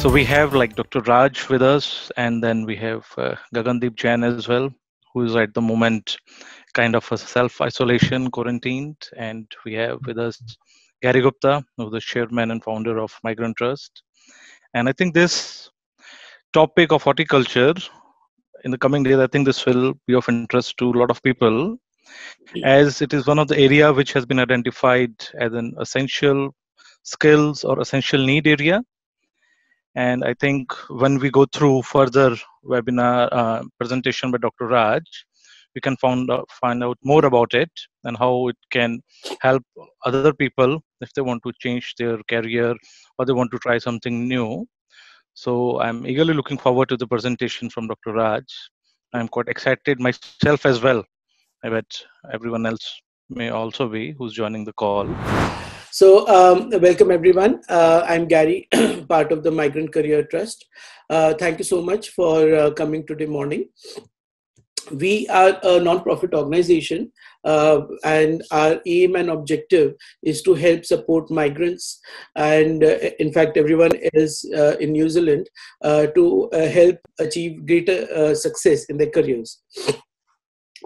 So we have like Dr. Raj with us, and then we have uh, Gagandeep Jain as well, who is at the moment kind of a self-isolation, quarantined, and we have with us Gary Gupta, who's the chairman and founder of Migrant Trust. And I think this topic of horticulture in the coming days, I think this will be of interest to a lot of people, as it is one of the area which has been identified as an essential skills or essential need area and I think when we go through further webinar uh, presentation by Dr. Raj, we can find out, find out more about it and how it can help other people if they want to change their career or they want to try something new. So I'm eagerly looking forward to the presentation from Dr. Raj. I'm quite excited myself as well. I bet everyone else may also be who's joining the call. So, um, welcome everyone. Uh, I'm Gary, part of the Migrant Career Trust. Uh, thank you so much for uh, coming today morning. We are a non-profit organization, uh, and our aim and objective is to help support migrants, and uh, in fact, everyone else uh, in New Zealand to help achieve greater success in their careers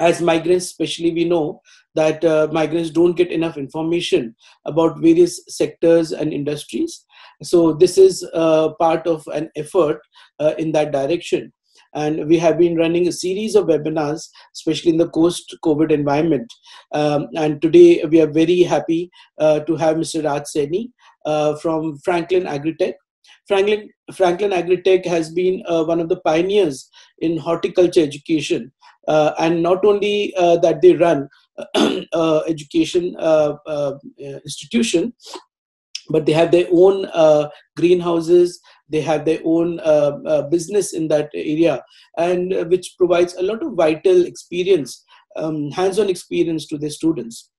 as migrants especially we know that uh, migrants don't get enough information about various sectors and industries. So this is uh, part of an effort uh, in that direction. And we have been running a series of webinars especially in the post covid environment. Um, and today we are very happy uh, to have mr raj saini uh, from franklin agritech. Franklin, Franklin Agritech has been uh, one of the pioneers in horticulture education and not only uh, that they run uh, education institution but they have their own greenhouses they have their own uh, uh, business in that area and uh, which provides a lot of vital experience um, hands-on experience to the students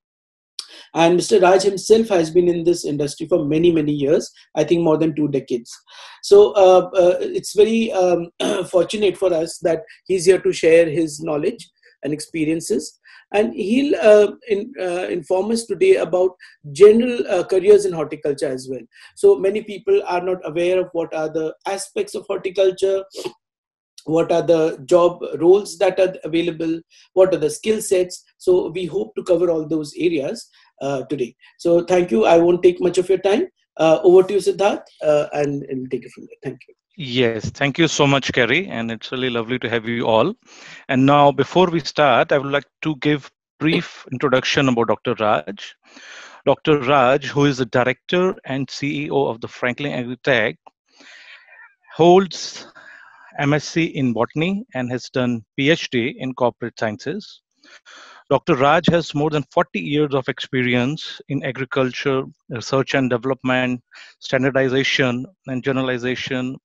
and Mr. Raj himself has been in this industry for many, many years, I think more than two decades. So uh, uh, it's very um, fortunate for us that he's here to share his knowledge and experiences. And he'll uh, in, uh, inform us today about general uh, careers in horticulture as well. So many people are not aware of what are the aspects of horticulture, what are the job roles that are available what are the skill sets so we hope to cover all those areas today so thank you i won't take much of your time uh, over to you siddharth uh, and, and take it from there thank you Yes, thank you so much, Gary, and it's really lovely to have you all. And now, before we start, I would like to give brief introduction about Dr. Raj. Dr. Raj, who is the director and CEO of the Franklin Agritech, holds MSc in botany and has done PhD in corporate sciences. Dr. Raj has more than 40 years of experience in agriculture, research and development, standardization and generalization,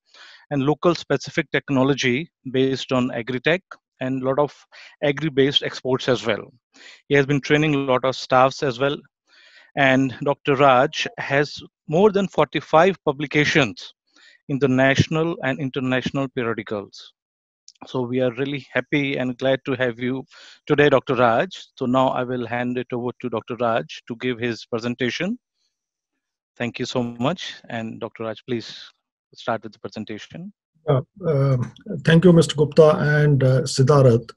and local specific technology based on agri-tech and a lot of agri-based exports as well. He has been training a lot of staffs as well. And Dr. Raj has more than 45 publications in the national and international periodicals. So we are really happy and glad to have you today, Dr. Raj. So now I will hand it over to Dr. Raj to give his presentation. Thank you so much. And Dr. Raj, please start with the presentation. Uh, uh, thank you, Mr. Gupta and uh, Siddharth.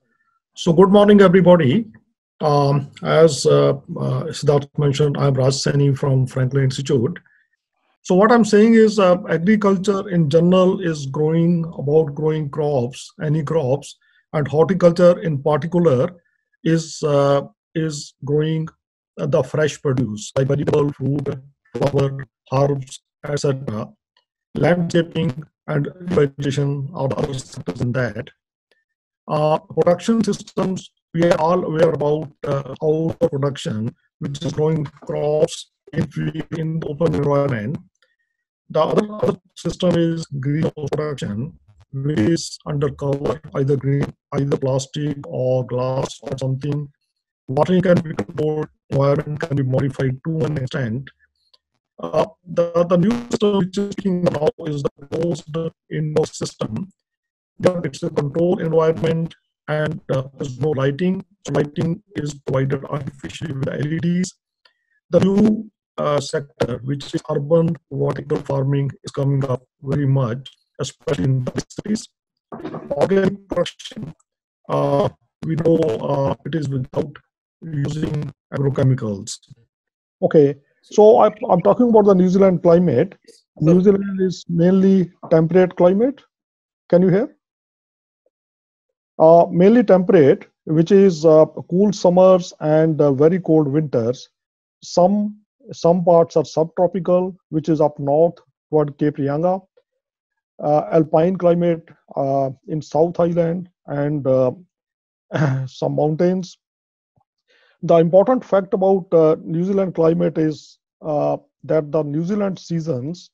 So good morning, everybody. Um, as uh, uh, Siddharth mentioned, I'm Raj Saini from Franklin Institute. So what I'm saying is uh, agriculture in general is growing about growing crops, any crops, and horticulture in particular is uh, is growing the fresh produce like vegetable, food, flower, herbs, etc. Landscaping and vegetation are the other sectors in that. Uh, production systems, we are all aware about uh, production, which is growing crops in, in open environment the other, system is greenhouse production, which is undercover, either green, either plastic or glass or something. Watering can be controlled, environment can be modified to an extent. Uh, the, the new system which is now is the closed indoor system. But it's a controlled environment and uh, there's no lighting. So lighting is provided artificially with LEDs. The new uh, sector, which is urban vertical farming, is coming up very much, especially in the cities. Organic production, uh, we know uh, it is without using agrochemicals. Okay, so I, I'm talking about the New Zealand climate. New Zealand is mainly temperate climate. Can you hear? Uh, mainly temperate, which is uh, cool summers and uh, very cold winters. Some some parts are subtropical, which is up north toward Cape Reinga. Uh, alpine climate uh, in South Island and uh, some mountains. The important fact about New Zealand climate is that the New Zealand seasons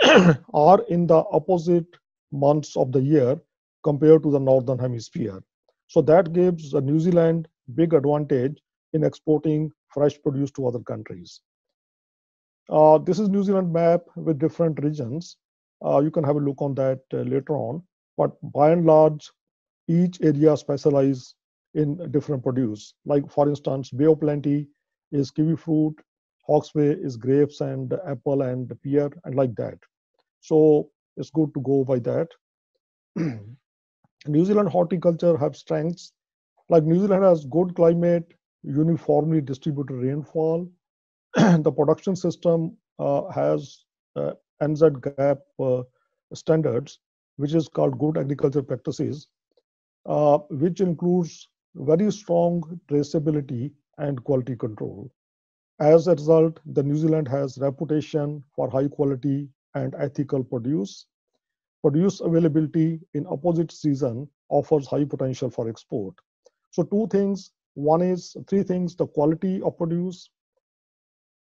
are in the opposite months of the year compared to the northern hemisphere. So that gives New Zealand big advantage in exporting fresh produce to other countries. Uh, this is New Zealand map with different regions. Uh, you can have a look on that uh, later on. But by and large, each area specialize in different produce. Like for instance, Bay of Plenty is kiwi fruit, Hawke's Bay is grapes and apple and pear and like that. So it's good to go by that. New Zealand horticulture have strengths. Like New Zealand has good climate, uniformly distributed rainfall. the production system uh, has uh, NZ-GAP uh, standards, which is called good agriculture practices, which includes very strong traceability and quality control. As a result, the New Zealand has reputation for high quality and ethical produce produce availability in opposite season offers high potential for export. So two things, one is three things, the quality of produce,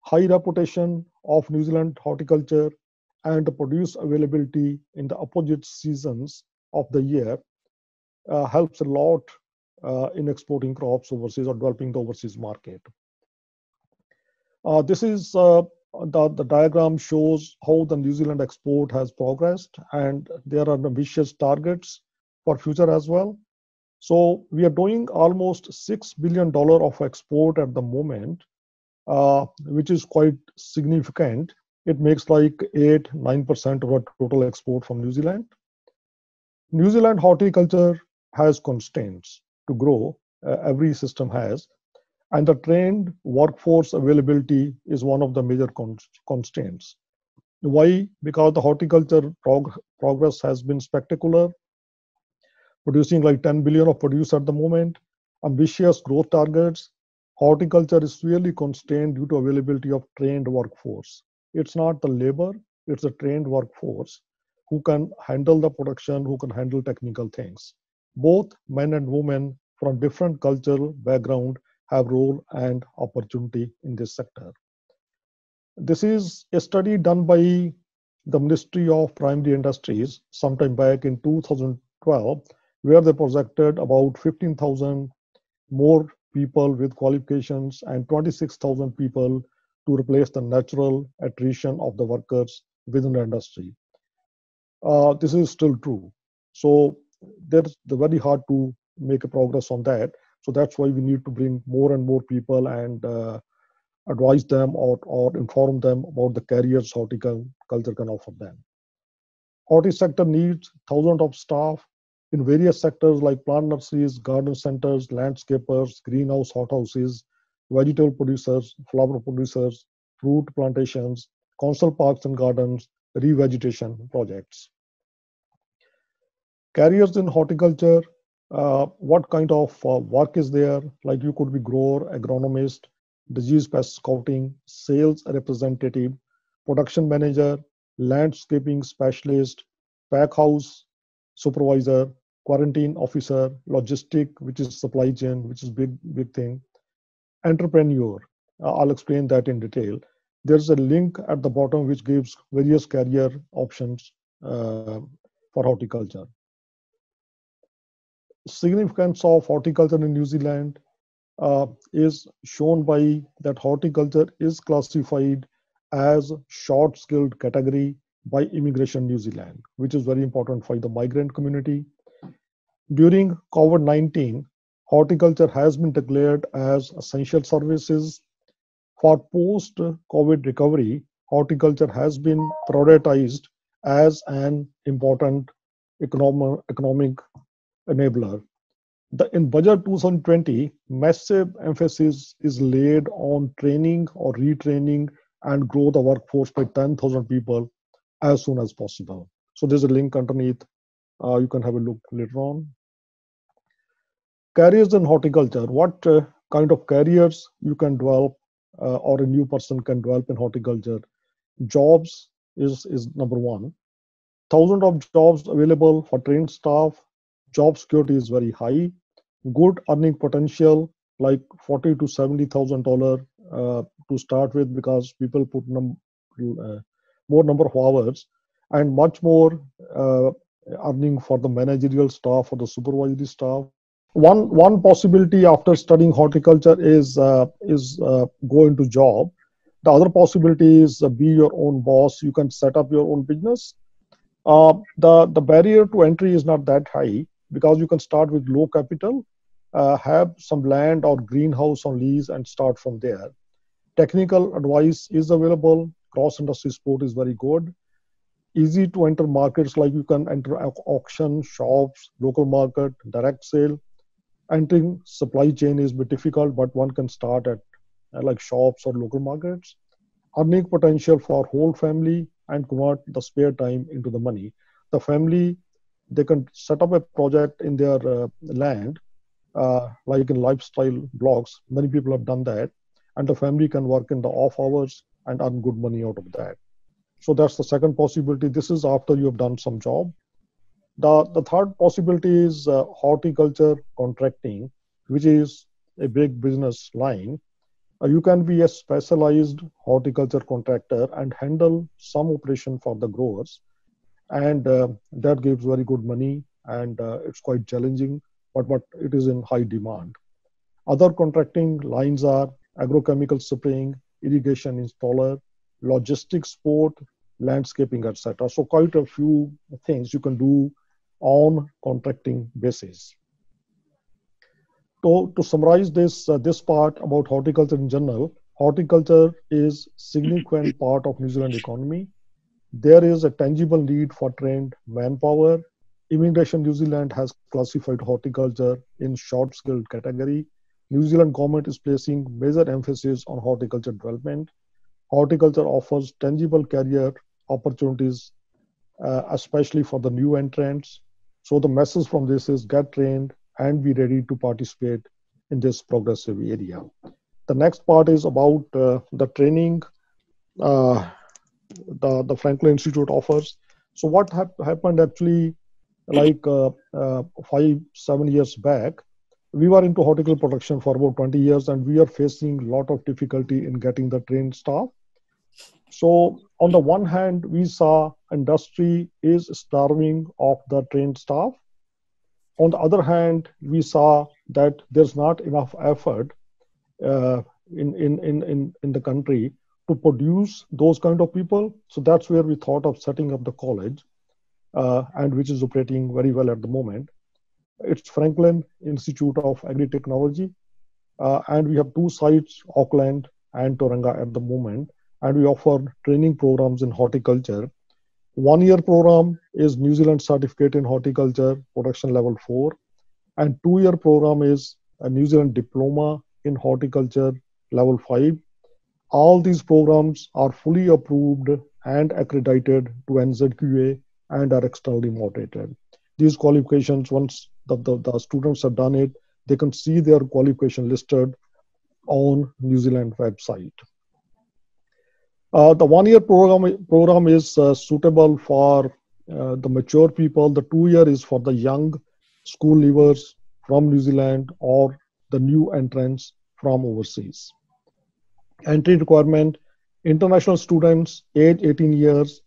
high reputation of New Zealand horticulture, and produce availability in the opposite seasons of the year uh, helps a lot uh, in exporting crops overseas or developing the overseas market. Uh, this is uh, the, the diagram shows how the New Zealand export has progressed and there are ambitious targets for future as well. So we are doing almost $6 billion of export at the moment, uh, which is quite significant. It makes like 8 9% of our total export from New Zealand. New Zealand horticulture has constraints to grow, uh, every system has. And the trained workforce availability is one of the major constraints. Why? Because the horticulture prog progress has been spectacular, producing like 10 billion of produce at the moment, ambitious growth targets. Horticulture is really constrained due to availability of trained workforce. It's not the labor, it's a trained workforce who can handle the production, who can handle technical things. Both men and women from different cultural background have role and opportunity in this sector. This is a study done by the Ministry of Primary Industries sometime back in 2012, where they projected about 15,000 more people with qualifications and 26,000 people to replace the natural attrition of the workers within the industry. Uh, this is still true. So there's very hard to make a progress on that. So that's why we need to bring more and more people and uh, advise them or, or inform them about the careers horticulture can offer them. Horti sector needs thousands of staff in various sectors like plant nurseries, garden centers, landscapers, greenhouse hothouses, vegetable producers, flower producers, fruit plantations, council parks and gardens, revegetation projects. Careers in horticulture uh, what kind of uh, work is there like you could be grower agronomist disease pest scouting sales representative production manager landscaping specialist pack house supervisor quarantine officer logistic which is supply chain which is big big thing entrepreneur. Uh, i'll explain that in detail. There's a link at the bottom which gives various career options uh, for horticulture. Significance of horticulture in New Zealand uh, is shown by that horticulture is classified as short skilled category by Immigration New Zealand, which is very important for the migrant community. During COVID 19, horticulture has been declared as essential services. For post-COVID recovery, horticulture has been prioritized as an important economic, economic enabler. The, in budget 2020, massive emphasis is laid on training or retraining and grow the workforce by 10,000 people as soon as possible. So there's a link underneath. Uh, you can have a look later on. Careers in horticulture. What uh, kind of careers you can develop uh, or a new person can develop in horticulture? Jobs is, is number one. Thousand of jobs available for trained staff. Job security is very high. Good earning potential, like forty to seventy thousand dollar uh, to start with, because people put num- uh, more number of hours, and much more uh, earning for the managerial staff or the supervisory staff. One one possibility after studying horticulture is uh, is uh, go into job. The other possibility is uh, be your own boss. You can set up your own business uh, the, the barrier to entry is not that high because you can start with low capital, uh, have some land or greenhouse on lease and start from there. Technical advice is available. Cross industry support is very good. Easy to enter markets like you can enter auction, shops, local market, direct sale. Entering supply chain is bit difficult, but one can start at uh, like shops or local markets. Earning potential for whole family and convert the spare time into the money. The family, they can set up a project in their uh, land, uh, like in lifestyle blocks. Many people have done that. And the family can work in the off hours and earn good money out of that. So that's the second possibility. This is after you have done some job. The, the third possibility is uh, horticulture contracting, which is a big business line uh, you can be a specialized horticulture contractor and handle some operation for the growers and uh, that gives very good money and uh, it's quite challenging but but it is in high demand other contracting lines are agrochemical spraying irrigation installer logistics support landscaping etc so quite a few things you can do on contracting basis So to summarize this uh, this part about horticulture in general, horticulture is significant part of New Zealand economy. There is a tangible need for trained manpower. Immigration New Zealand has classified horticulture in short skilled category. New Zealand government is placing major emphasis on horticulture development. Horticulture offers tangible career opportunities, uh, especially for the new entrants. So the message from this is get trained, and be ready to participate in this progressive area. The next part is about uh, the training uh, the, the Franklin Institute offers. So what hap happened actually like uh, uh, five, seven years back, we were into horticultural production for about 20 years and we are facing a lot of difficulty in getting the trained staff. So on the one hand, we saw industry is starving of the trained staff on the other hand, we saw that there's not enough effort uh, in, in, in, in the country to produce those kind of people. So that's where we thought of setting up the college, uh, and which is operating very well at the moment. It's Franklin Institute of Agri Technology, uh, and we have two sites, Auckland and Tauranga at the moment, and we offer training programs in horticulture one year program is New Zealand Certificate in Horticulture Production Level 4, and two year program is a New Zealand Diploma in Horticulture Level 5. All these programs are fully approved and accredited to NZQA and are externally moderated. These qualifications, once the, the, the students have done it, they can see their qualification listed on New Zealand website. Uh, the one-year program program is uh, suitable for uh, the mature people. The two-year is for the young school leavers from New Zealand or the new entrants from overseas. Entry requirement: international students, age 18 years.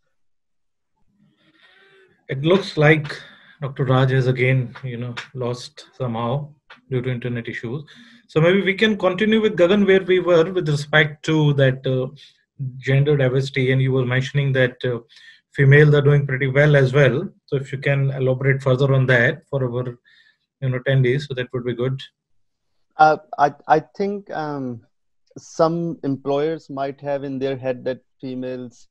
It looks like Dr. Raj has again, you know, lost somehow due to internet issues. So maybe we can continue with Gagan where we were with respect to that uh, gender diversity and you were mentioning that uh, females are doing pretty well as well so if you can elaborate further on that for our you know attendees so that would be good uh, I, I think um, some employers might have in their head that females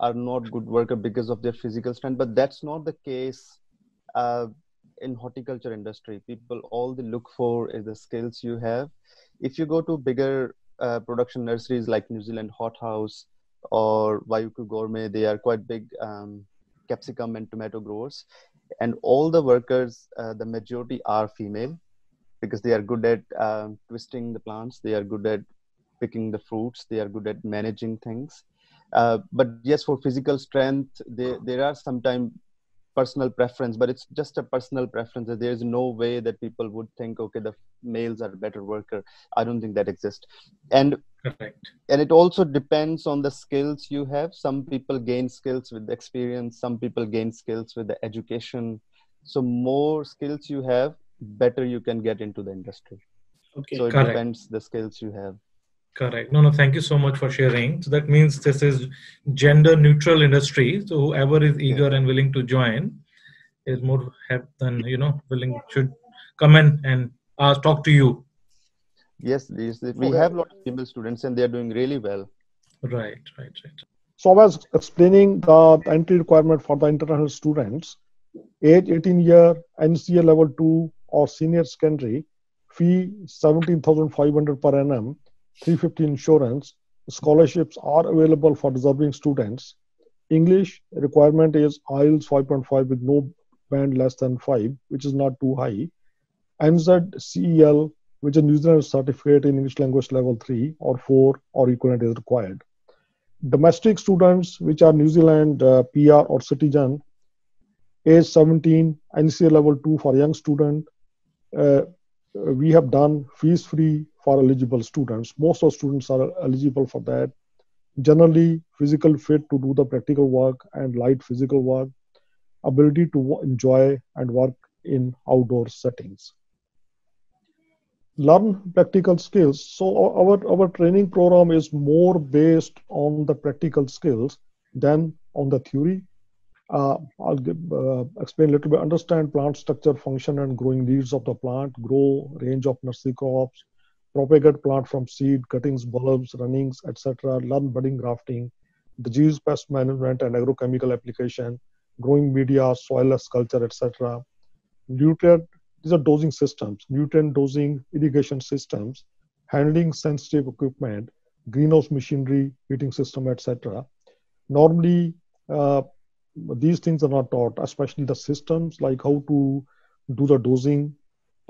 are not good worker because of their physical strength but that's not the case uh, in horticulture industry people all they look for is the skills you have if you go to bigger uh, production nurseries like new zealand hothouse or Waiuku Gourmet, they are quite big um, capsicum and tomato growers. And all the workers, uh, the majority are female because they are good at um, twisting the plants, they are good at picking the fruits, they are good at managing things. Uh, but yes, for physical strength, they, there are sometimes personal preference but it's just a personal preference there's no way that people would think okay the males are better worker. I don't think that exists. And correct. and it also depends on the skills you have. Some people gain skills with experience some people gain skills with the education. So more skills you have better you can get into the industry. Okay. so it Correct. depends the skills you have Correct. No, no, thank you so much for sharing. So that means this is gender neutral industry. So whoever is eager and willing to join is more have than you know willing should come in and uh, talk to you. yes these, we have a lot of female students and they are doing really well Right, right, right. So I was explaining the entry requirement for the international students. Age 18 year, NCEA level 2 or senior secondary, fee 17,500 per annum, 350 insurance. Scholarships are available for deserving students. English requirement is IELTS 5.5 with no band less than 5, which is not too high. NZCEL, which is New Zealand certificate in English language level 3 or 4 or equivalent is required domestic students which are New Zealand uh, PR or citizen, age 17, NCEA level 2 for young student. Uh, we have done fees free for eligible students. Most of students are eligible for that. Generally, physical fit to do the practical work and light physical work, ability to enjoy and work in outdoor settings learn practical skills. So our, our training program is more based on the practical skills than on the theory. Uh, I'll give, uh, explain a little bit, understand plant structure, function, and growing needs of the plant, grow range of nursery crops, propagate plant from seed, cuttings, bulbs, runnings, etc., learn budding grafting, disease pest management and agrochemical application, growing media, soilless culture, etc. Nutrient these are dosing systems, nutrient dosing, irrigation systems, handling sensitive equipment, greenhouse machinery, heating system, etc. Normally, uh, these things are not taught, especially the systems like how to do the dosing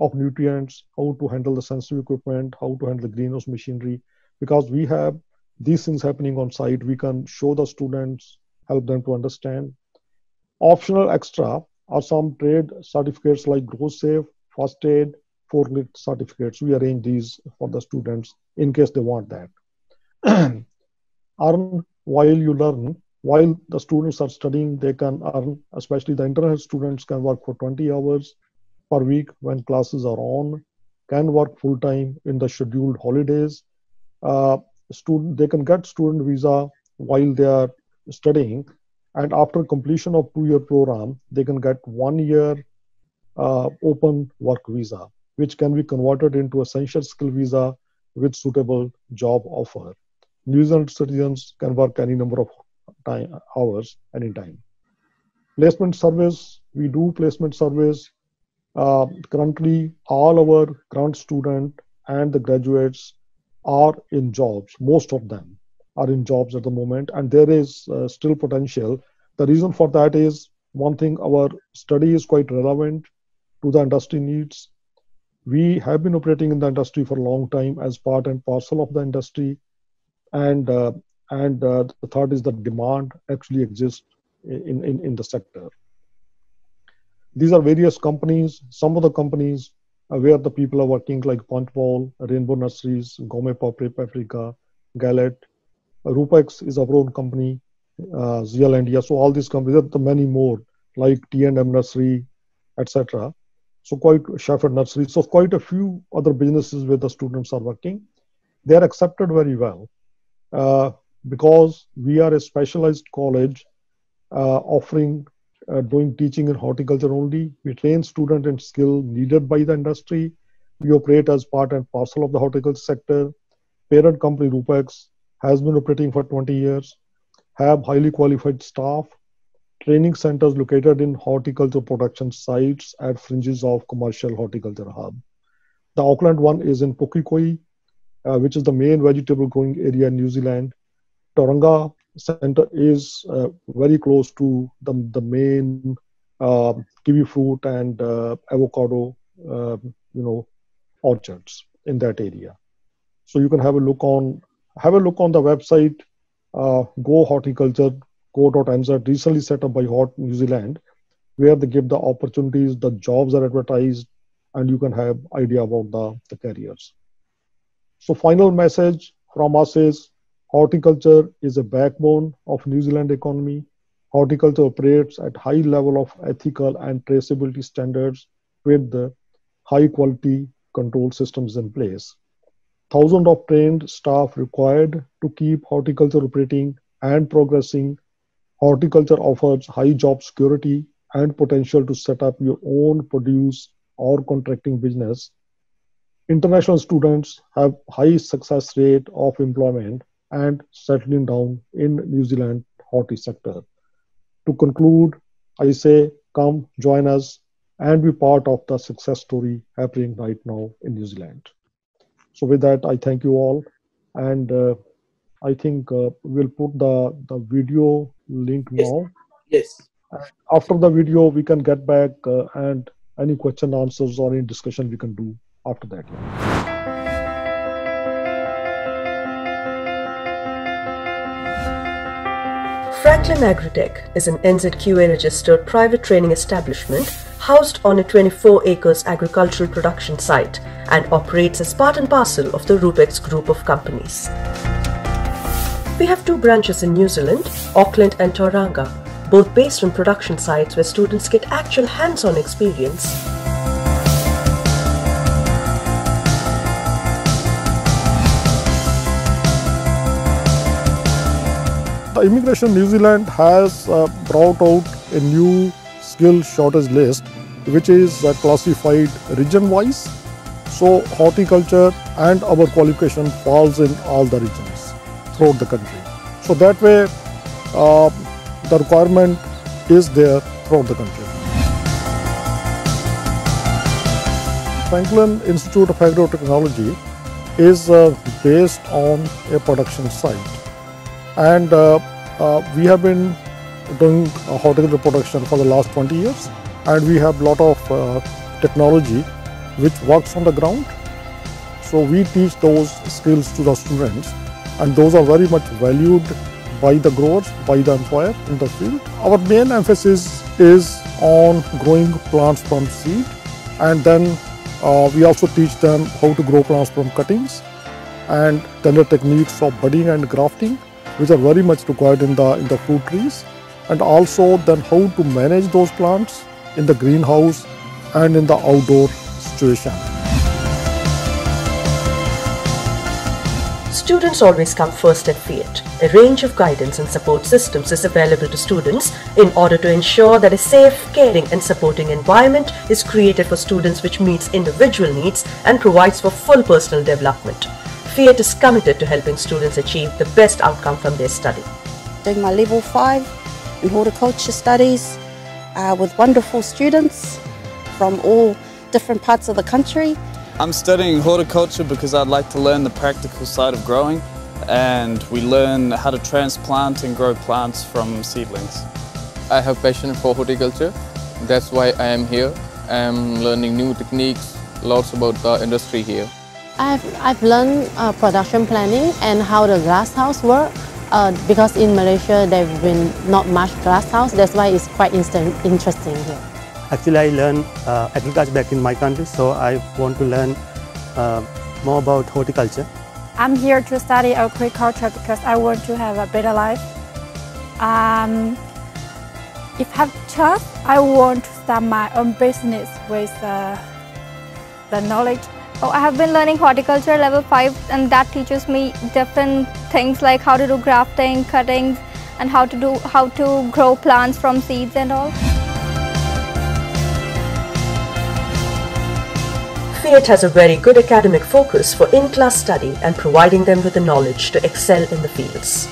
of nutrients, how to handle the sensitive equipment, how to handle the greenhouse machinery. Because we have these things happening on site, we can show the students, help them to understand. Optional extra are some trade certificates like GrowSafe, First Aid, forklift certificates. We arrange these for the students in case they want that. earn while you learn. While the students are studying, they can earn, especially the international students can work for 20 hours per week when classes are on, can work full time in the scheduled holidays. Uh, student, they can get student visa while they are studying and after completion of two year program they can get one year uh, open work visa which can be converted into essential skill visa with suitable job offer new zealand citizens can work any number of time hours anytime placement service we do placement service uh, currently all our current student and the graduates are in jobs. Most of them are in jobs at the moment and there is uh, still potential. The reason for that is one thing our study is quite relevant to the industry needs. We have been operating in the industry for a long time as part and parcel of the industry and uh, and uh, the third is that demand actually exists in, in in the sector these are various companies some of the companies where the people are working like Punchbowl, Rainbow Nurseries, Gome Gourmet Paprika, Gallet, Rupex is our own company, uh, Zealandia. So all these companies, there are many more like T&M Nursery, etc. So quite Shepherd Nursery. So quite a few other businesses where the students are working. They are accepted very well uh, because we are a specialized college uh, offering uh, doing teaching in horticulture only. We train student in skill needed by the industry. We operate as part and parcel of the horticulture sector parent company Rupex has been operating for 20 years, have highly qualified staff, training centers located in horticulture production sites at fringes of commercial horticulture hub. The Auckland one is in Pukekohe, uh, which is the main vegetable growing area in New Zealand. Tauranga Center is uh, very close to the, the main uh, kiwi fruit and uh, avocado, uh, you know, orchards in that area. So you can have a look on have a look on the website uh, Go Horticulture Go.nz recently set up by Hort New Zealand, where they give the opportunities, the jobs are advertised, and you can have idea about the, the careers. So final message from us is horticulture is a backbone of New Zealand economy. Horticulture operates at high level of ethical and traceability standards with the high quality control systems in place. Thousands of trained staff required to keep horticulture operating and progressing. Horticulture offers high job security and potential to set up your own produce or contracting business. International students have high success rate of employment and settling down in New Zealand horti sector. To conclude, I say come join us and be part of the success story happening right now in New Zealand. So with that, I thank you all. And uh, I think uh, we'll put the, the video link yes. now. Yes. After the video, we can get back uh, and any question answers or any discussion we can do after that. Franklin Agritech is an NZQA registered private training establishment housed on a 24 acres agricultural production site and operates as part and parcel of the Rupex group of companies. We have two branches in New Zealand, Auckland and Tauranga, both based on production sites where students get actual hands-on experience. The Immigration New Zealand has uh, brought out a new skill shortage list which is uh, classified region-wise. So horticulture and our qualification falls in all the regions throughout the country. So that way uh, the requirement is there throughout the country. Franklin Institute of Agro-Technology is uh, based on a production site and uh, uh, we have been doing horticulture production for the last 20 years. And we have a lot of uh, technology which works on the ground. So we teach those skills to the students. And those are very much valued by the growers by the employer in the field. Our main emphasis is on growing plants from seed. And then uh, we also teach them how to grow plants from cuttings. And then the techniques of budding and grafting which are very much required in the in the fruit trees and also then how to manage those plants in the greenhouse and in the outdoor situation. Students always come first at FIAT. A range of guidance and support systems is available to students in order to ensure that a safe, caring and supporting environment is created for students which meets individual needs and provides for full personal development. FIAT is committed to helping students achieve the best outcome from their study. Doing my level 5 in horticulture studies uh, with wonderful students from all different parts of the country. I'm studying horticulture because I'd like to learn the practical side of growing and we learn how to transplant and grow plants from seedlings. I have passion for horticulture. That's why I am here. I'm learning new techniques, lots about the industry here. I've, I've learned uh, production planning and how the glass house works uh, because in Malaysia there have been not much glass house. That's why it's quite interesting here. Actually, I learned uh, agriculture back in my country, so I want to learn uh, more about horticulture. I'm here to study agriculture because I want to have a better life. Um, if I have chance, I want to start my own business with uh, the knowledge Oh, I have been learning horticulture level 5 and that teaches me different things like how to do grafting, cuttings and how to do how to grow plants from seeds and all. FIAT has a very good academic focus for in-class study and providing them with the knowledge to excel in the fields.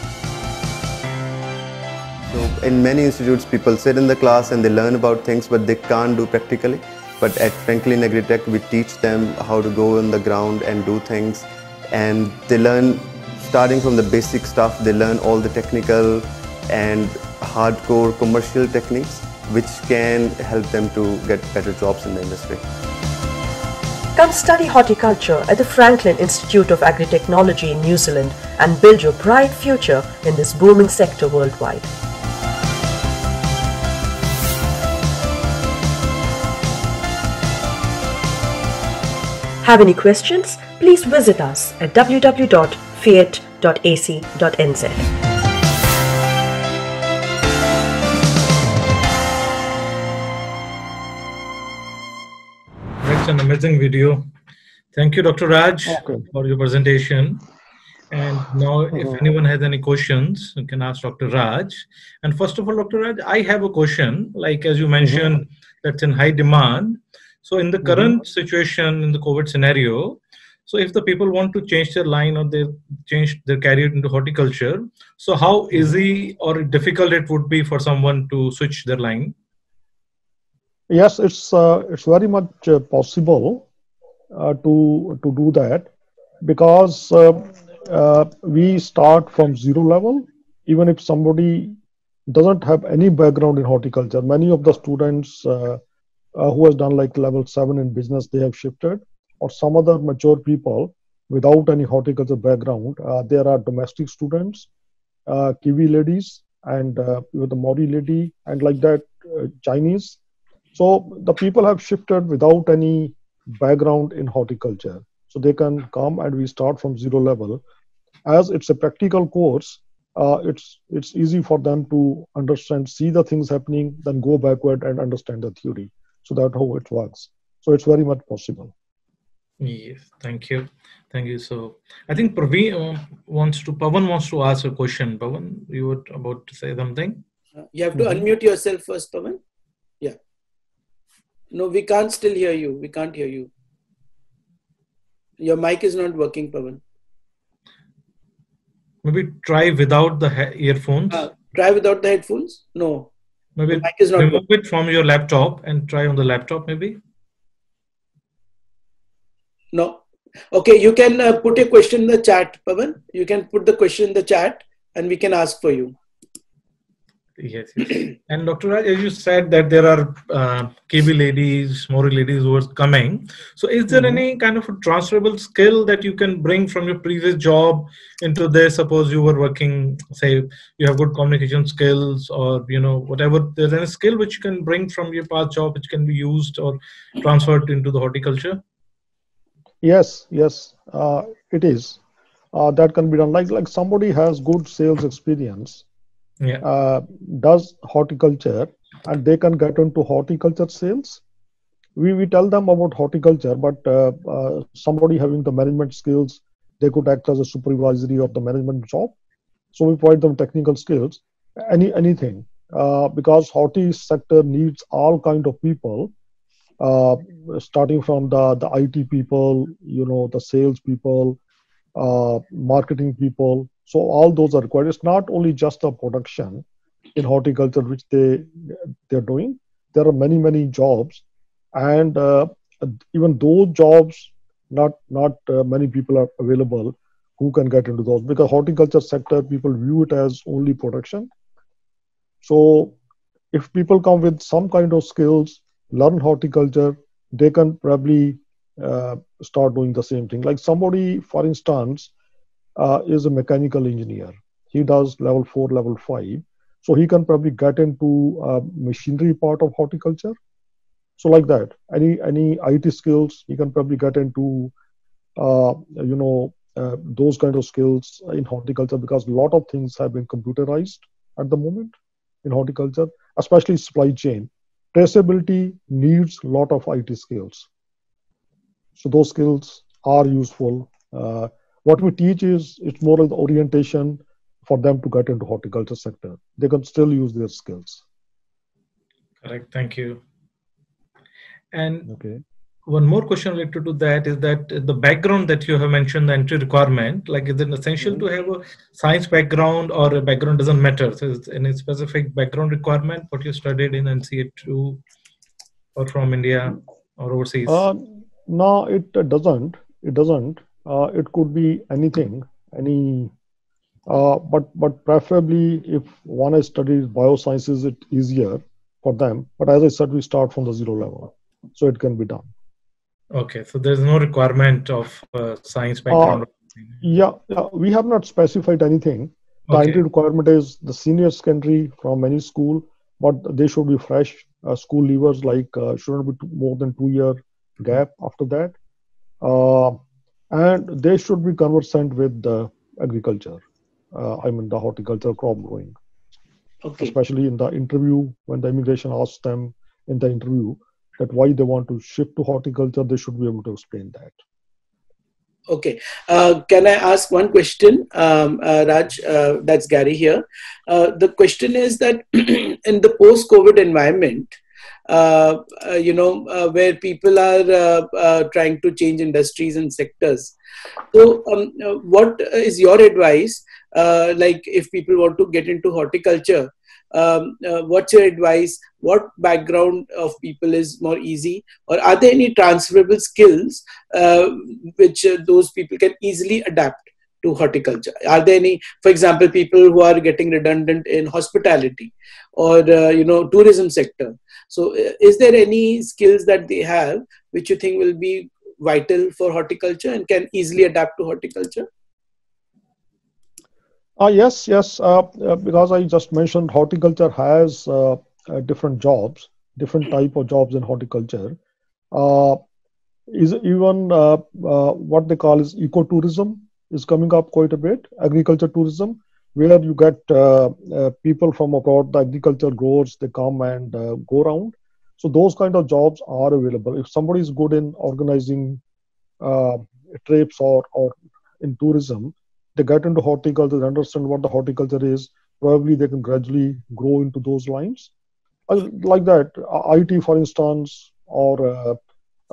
So in many institutes, people sit in the class and they learn about things, but they can't do practically. But at Franklin Agritech, we teach them how to go on the ground and do things. And they learn, starting from the basic stuff, they learn all the technical and hardcore commercial techniques, which can help them to get better jobs in the industry. Come study horticulture at the Franklin Institute of Agri-Technology in New Zealand and build your bright future in this booming sector worldwide. Have any questions? Please visit us at www.fiat.ac.nz. That's an amazing video. Thank you, Dr. Raj, for your presentation. And now, if mm-hmm. anyone has any questions, you can ask Dr. Raj. And first of all, Dr. Raj, I have a question. Like as you mentioned, mm-hmm. that's in high demand. So, in the current situation in the COVID scenario, so if the people want to change their line or they change their career into horticulture, so how easy or difficult it would be for someone to switch their line? Yes, it's uh, it's very much uh, possible uh, to to do that because uh, uh, we start from zero level. Even if somebody doesn't have any background in horticulture, many of the students uh, who has done like level seven in business, they have shifted, or some other mature people without any horticulture background. there are domestic students, Kiwi ladies, and with the Maori lady, and like that Chinese so the people have shifted without any background in horticulture. So they can come and we start from zero level. As it's a practical course, uh, it's it's easy for them to understand, see the things happening, then go backward and understand the theory. So that's how it works. So it's very much possible. Yes, thank you, thank you. So I think Praveen uh, wants to Pavan wants to ask a question. Pavan, you were about to say something. Uh, you have to mm-hmm. unmute yourself first, Pavan. Yeah. No, we can't still hear you. We can't hear you. Your mic is not working, Pavan. Maybe try without the he- earphones. Uh, try without the headphones? No. Maybe the mic is not remove working. it from your laptop and try on the laptop, maybe. No. Okay, you can uh, put a question in the chat, Pavan. You can put the question in the chat and we can ask for you. Yes, yes. and Dr. Raj, as you said that there are uh, Kiwi ladies, Maori ladies who are coming. So, is there mm-hmm. any kind of a transferable skill that you can bring from your previous job into this? Suppose you were working, say, you have good communication skills, or you know, whatever. There's any skill which you can bring from your past job which can be used or transferred into the horticulture. Yes, yes, uh, it is. Uh, that can be done. Like like somebody has good sales experience yeah. uh, does horticulture and they can get into horticulture sales. We, we tell them about horticulture but uh, uh, somebody having the management skills they could act as a supervisory of the management job. So we provide them technical skills any anything. Uh, because horti sector needs all kind of people uh, starting from the the IT people you know the sales people uh, marketing people so all those are required. It's not only just the production in horticulture which they they're doing. There are many many jobs, and uh, even those jobs, not not uh, many people are available who can get into those because horticulture sector people view it as only production. So if people come with some kind of skills, learn horticulture, they can probably uh, start doing the same thing. Like somebody, for instance, uh, is a mechanical engineer. He does level four, level five. So he can probably get into uh, machinery part of horticulture. So like that, any any IT skills, he can probably get into, uh, you know, uh, those kind of skills in horticulture because a lot of things have been computerized at the moment in horticulture, especially supply chain. Traceability needs a lot of IT skills. So those skills are useful. Uh, what we teach is it's more of the orientation for them to get into horticulture sector. They can still use their skills. Correct. Thank you. And okay. one more question related to that is that the background that you have mentioned, the entry requirement, like is it essential to have a science background or a background doesn't matter? So is any specific background requirement what you studied in NCEA2 or from India or overseas? Uh, no, it doesn't. It doesn't. Uh, it could be anything, any. Uh, but but preferably if one has studied biosciences, it easier for them. But as I said, we start from the zero level, so it can be done. Okay, so there's no requirement of uh, science Uh, background. yeah, yeah, we have not specified anything. The Okay. entry requirement is the senior secondary from any school, but they should be fresh uh, school leavers, like uh, shouldn't be two, more than two year gap after that. And they should be conversant with the agriculture. Uh, I mean, the horticulture crop growing, Okay. especially in the interview when the immigration asks them in the interview that why they want to shift to horticulture, they should be able to explain that. Okay. Uh, can I ask one question, um, uh, Raj? Uh, that's Gary here. Uh, the question is that in the post-COVID environment, uh, uh, you know, uh, where people are uh, uh, trying to change industries and sectors. So, um, uh, what is your advice? Uh, like, if people want to get into horticulture, um, uh, what's your advice? What background of people is more easy, or are there any transferable skills uh, which uh, those people can easily adapt to horticulture? Are there any, for example, people who are getting redundant in hospitality or uh, you know tourism sector? So, is there any skills that they have which you think will be vital for horticulture and can easily adapt to horticulture? Uh, yes, yes, uh, uh, because I just mentioned horticulture has uh, uh, different jobs, different type of jobs in horticulture. Uh, is even what they call is ecotourism is coming up quite a bit. Agriculture tourism, where you get uh, uh, people from abroad, the agriculture growers, they come and uh, go around. So those kind of jobs are available. If somebody is good in organizing trips or or in tourism, they get into horticulture, they understand what the horticulture is. Probably they can gradually grow into those lines, like that. IT, for instance, or uh,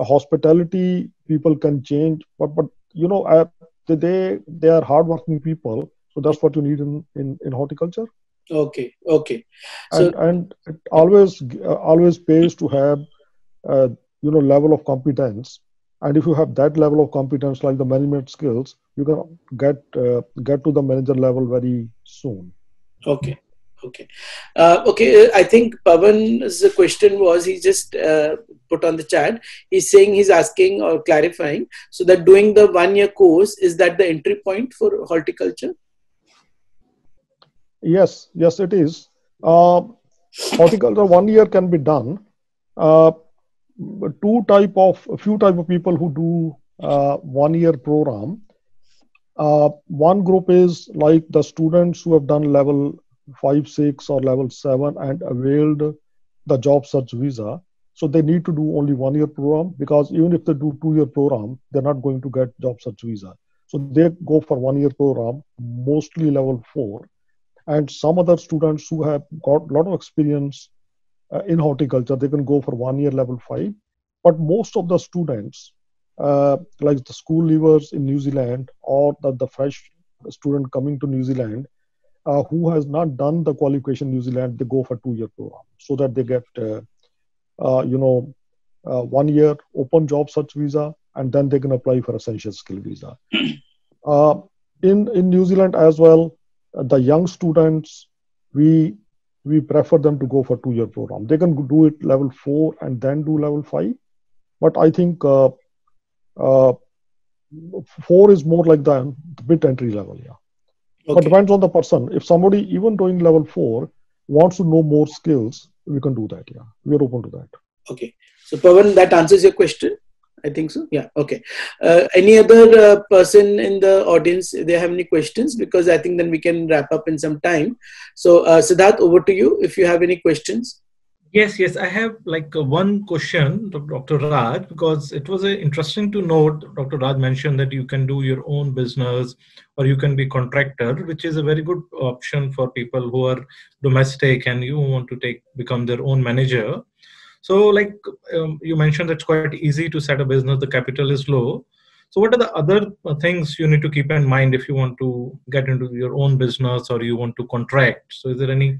hospitality, people can change. But but you know, uh, they they are hardworking people, so that's what you need in in, in horticulture. Okay, okay. So, And and it always uh, always pays to have uh, you know level of competence. And if you have that level of competence, like the management skills, you can get uh, get to the manager level very soon. Okay. Okay. Uh, okay. I think Pavan's question was he just uh, put on the chat. He's saying he's asking or clarifying so that doing the one year course is that the entry point for horticulture? Yes, yes, it is. Uh, horticulture one year can be done. Uh, two type of a few type of people who do uh, one year program. Uh, one group is like the students who have done level five, six, or level seven and availed the job search visa. So they need to do only one year program because even if they do two year program, they're not going to get job search visa. So they go for one year program, mostly level four and some other students who have got a lot of experience uh, in horticulture they can go for one year level 5 but most of the students uh, like the school leavers in new zealand or the, the fresh student coming to new zealand uh, who has not done the qualification in new zealand they go for two year program so that they get uh, uh, you know uh, one year open job search visa and then they can apply for essential skill visa. In in new zealand as well the young students we we prefer them to go for two year program. They can do it level 4 and then do level 5 but i think uh, uh, 4 is more like the bit entry level yeah. But depends on the person. If somebody even doing level 4 wants to know more skills we can do that yeah. We are open to that. Okay. So, Pavan, that answers your question? I think so. Yeah. Okay. Uh, any other uh, person in the audience, they have any questions? Because I think then we can wrap up in some time. So, uh, Siddharth, over to you if you have any questions. Yes, yes. I have like uh, one question Dr. Raj because it was uh, interesting to note Dr. Raj mentioned that you can do your own business or you can be contractor, which is a very good option for people who are domestic and you want to take become their own manager. So, like um, you mentioned, it's quite easy to set a business. The capital is low. So, what are the other uh, things you need to keep in mind if you want to get into your own business or you want to contract? So, is there any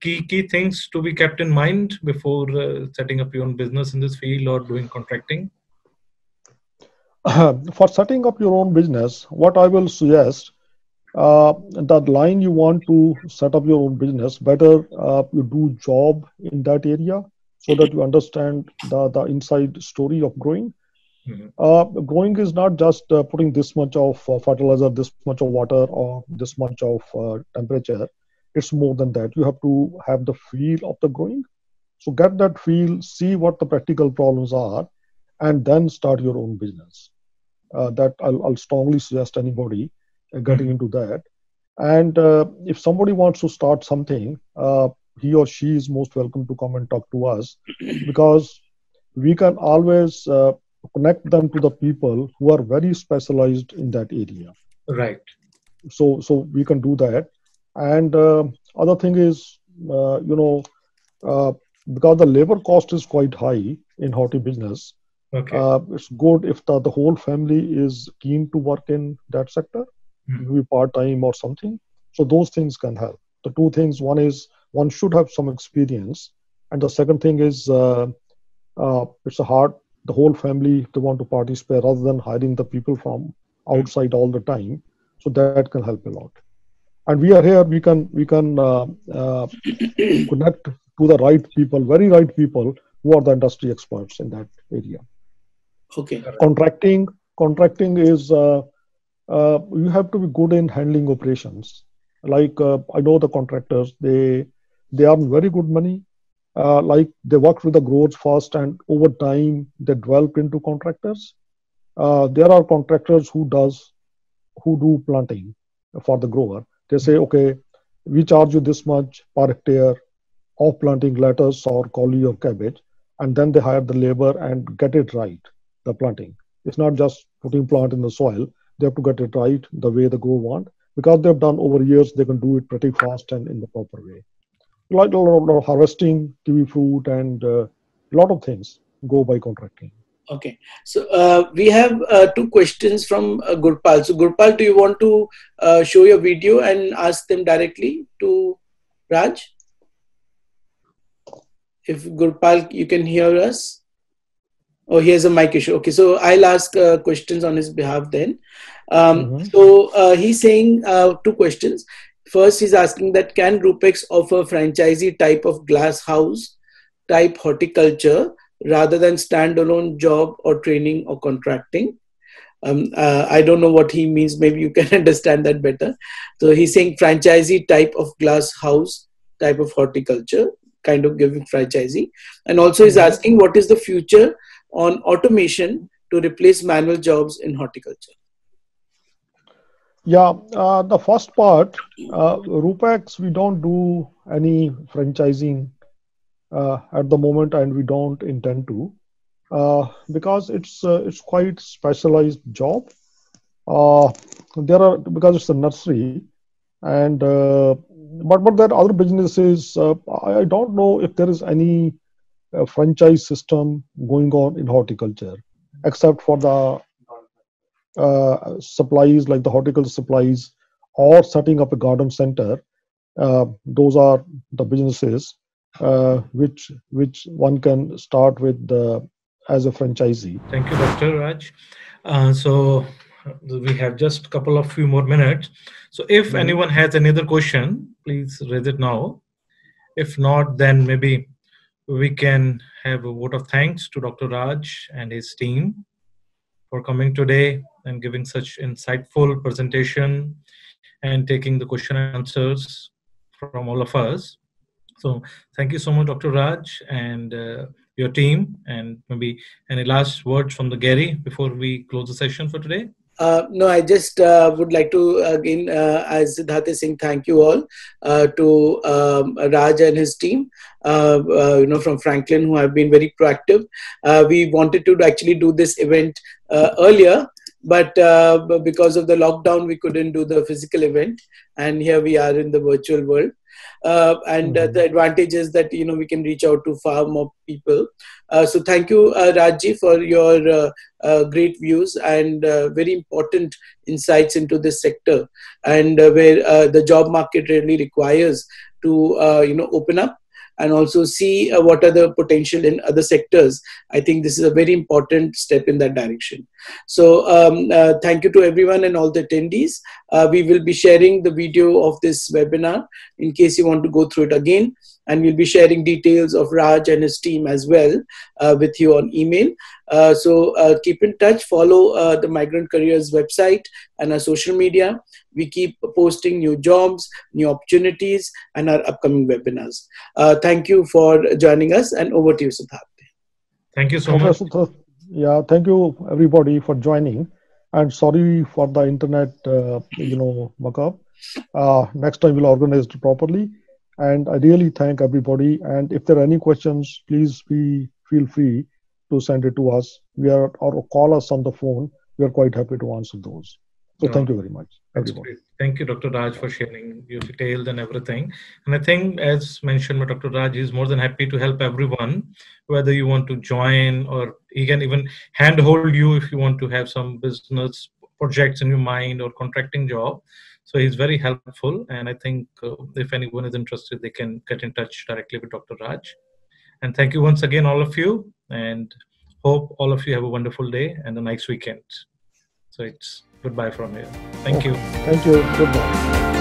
key key things to be kept in mind before uh, setting up your own business in this field or doing contracting? for setting up your own business, what I will suggest uh, that line you want to set up your own business, better uh, you do job in that area so that you understand the, the inside story of growing. Mm-hmm. Uh, growing is not just uh, putting this much of uh, fertilizer, this much of water, or this much of uh, temperature. It's more than that. You have to have the feel of the growing. So get that feel, see what the practical problems are, and then start your own business. that I'll, I'll strongly suggest anybody getting into that. And uh, if somebody wants to start something, uh, he or she is most welcome to come and talk to us because we can always uh, connect them to the people who are very specialized in that area. Right. So, so we can do that. And uh, other thing is, uh, you know, uh, because the labor cost is quite high in horti business, okay. it's good if the, the whole family is keen to work in that sector maybe part time or something. So those things can help. The two things one is one should have some experience, and the second thing is uh, uh, it's a hard the whole family to want to participate rather than hiring the people from outside all the time. So that can help a lot. And we are here. We can we can uh, uh connect to the right people, very right people who are the industry experts in that area. Okay. Contracting contracting is uh, uh, you have to be good in handling operations. Like uh, I know the contractors, they they earn very good money. Uh, like they work with the growers first, and over time they develop into contractors. Uh, there are contractors who does who do planting for the grower. They say, okay, we charge you this much per hectare of planting lettuce or cauli or cabbage, and then they hire the labor and get it right, the planting. It's not just putting plant in the soil they have to get it right the way the grower want. Because they've done over years, they can do it pretty fast and in the proper way. Like a lot of harvesting kiwi fruit and a uh, lot of things go by contracting. Okay, so uh, we have uh, two questions from uh, Gurpal. So Gurpal, do you want to uh, show your video and ask them directly to Raj? If Gurpal, you can hear us. Oh, here's a mic issue. Okay, so I'll ask uh, questions on his behalf then. Um, mm-hmm. So uh, he's saying uh, two questions. First, he's asking that can Rupex offer franchisee type of glass house type horticulture rather than standalone job or training or contracting? Um, uh, I don't know what he means. Maybe you can understand that better. So he's saying franchisee type of glass house type of horticulture, kind of giving franchisee. And also he's mm-hmm. asking what is the future on automation to replace manual jobs in horticulture? Yeah, uh, the first part, uh, Rupex, we don't do any franchising uh, at the moment, and we don't intend to, uh, because it's uh, it's quite specialized job. Uh, there are because it's a nursery, and but but there are other businesses. I don't know if there is any franchise system going on in horticulture, except for the uh, supplies like the horticulture supplies or setting up a garden center. Uh, those are the businesses uh, which which one can start with the, as a franchisee. Thank you, Dr. Raj. Uh, so we have just a couple of few more minutes. So if mm-hmm. anyone has any other question, please raise it now. If not, then maybe we can have a vote of thanks to Dr. Raj and his team for coming today and giving such insightful presentation and taking the question and answers from all of us. So thank you so much, Dr. Raj and uh, your team. And maybe any last words from the Gary before we close the session for today? Uh, no, I just uh, would like to again, uh, as Siddharth saying, thank you all uh, to um, Raj and his team. Uh, uh, you know, from Franklin, who have been very proactive. we wanted to actually do this event earlier, but uh, because of the lockdown, we couldn't do the physical event, and here we are in the virtual world. Uh, and uh, Mm-hmm. the advantage is that you know we can reach out to far more people. Uh, so thank you, uh, Rajji, for your uh, uh, great views and uh, very important insights into this sector, and uh, where uh, the job market really requires to uh, you know open up and also see uh, what are the potential in other sectors. I think this is a very important step in that direction. So um, uh, thank you to everyone and all the attendees. Uh, we will be sharing the video of this webinar in case you want to go through it again. And we'll be sharing details of Raj and his team as well uh, with you on email. Uh, so uh, keep in touch, follow uh, the Migrant Careers website and our social media. We keep posting new jobs, new opportunities, and our upcoming webinars. Uh, thank you for joining us, and over to you, Siddharth. Thank you so Okay, much. so yeah, thank you everybody for joining, and sorry for the internet, uh, you know, muck up. Uh, next time we'll organize it properly, and I really thank everybody. And if there are any questions, please be feel free to send it to us. We are or call us on the phone. We are quite happy to answer those. So Yeah. thank you very much, That's everybody. great. Thank you, Dr. Raj, for sharing your details and everything. And I think, as mentioned by Dr. Raj, he's more than happy to help everyone, whether you want to join or he can even handhold you if you want to have some business projects in your mind or contracting job. So he's very helpful. And I think uh, if anyone is interested, they can get in touch directly with Dr. Raj. And thank you once again, all of you. And hope all of you have a wonderful day and a nice weekend. So it's goodbye from here. Thank you. Thank you. Goodbye.